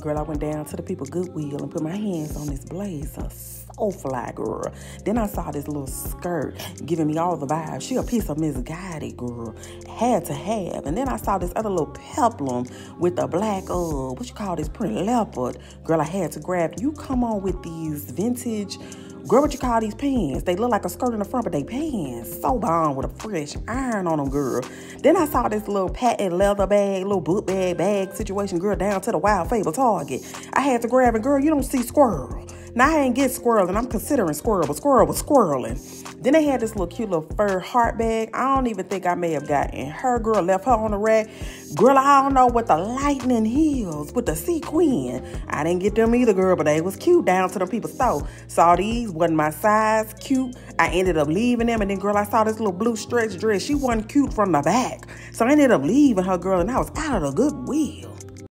Girl, I went down to the people Goodwill and put my hands on this blazer. So fly, girl. Then I saw this little skirt giving me all the vibes. She a piece of Missguided, girl. Had to have. And then I saw this other little peplum with a black, uh, what you call this, print leopard. Girl, I had to grab. You come on with these vintage Girl, what you call these pants? They look like a skirt in the front, but they pants. So bomb with a fresh iron on them, girl. Then I saw this little patent leather bag, little book bag, bag situation, girl, down to the Wild Fable Target. I had to grab it, girl, you don't see squirrel. Now I ain't get squirrel, and I'm considering squirrel, but squirrel was squirreling. Then they had this little cute little fur heart bag. I don't even think I may have gotten her. Girl left her on the rack. Girl, I don't know what the lightning heels with the sequin. I didn't get them either, girl, but they was cute down to the people. So saw these, wasn't my size, cute. I ended up leaving them, and then girl, I saw this little blue stretch dress. She wasn't cute from the back, so I ended up leaving her, girl, and I was out of the goodwill.